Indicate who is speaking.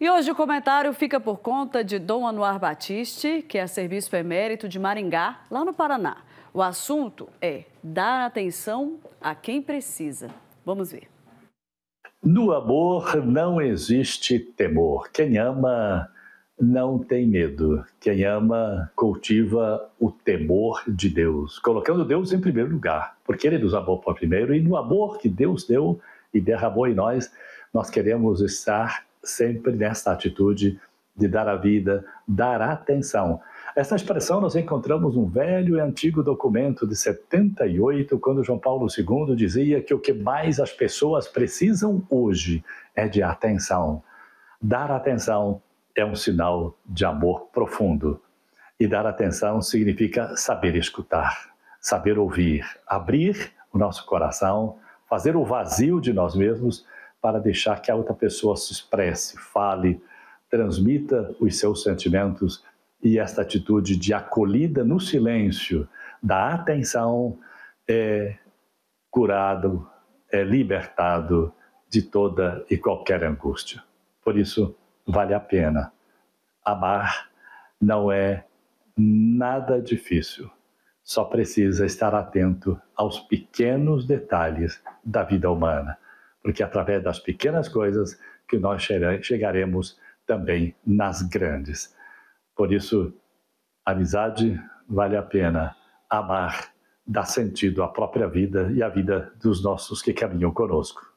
Speaker 1: E hoje o comentário fica por conta de Dom Anuar Batiste, que é serviço emérito de Maringá, lá no Paraná. O assunto é dar atenção a quem precisa. Vamos ver.
Speaker 2: No amor não existe temor. Quem ama não tem medo. Quem ama cultiva o temor de Deus, colocando Deus em primeiro lugar, porque Ele nos amou primeiro e no amor que Deus deu e derramou em nós, nós queremos estar sempre nessa atitude de dar a vida, dar atenção. Essa expressão nós encontramos um velho e antigo documento de 78, quando João Paulo II dizia que o que mais as pessoas precisam hoje é de atenção. Dar atenção é um sinal de amor profundo. E dar atenção significa saber escutar, saber ouvir, abrir o nosso coração, fazer o vazio de nós mesmos para deixar que a outra pessoa se expresse, fale, transmita os seus sentimentos e esta atitude de acolhida no silêncio, da atenção, é curado, é libertado de toda e qualquer angústia. Por isso, vale a pena. Amar não é nada difícil, só precisa estar atento aos pequenos detalhes da vida humana porque é através das pequenas coisas que nós chegaremos também nas grandes. Por isso, amizade vale a pena amar, dar sentido à própria vida e à vida dos nossos que caminham conosco.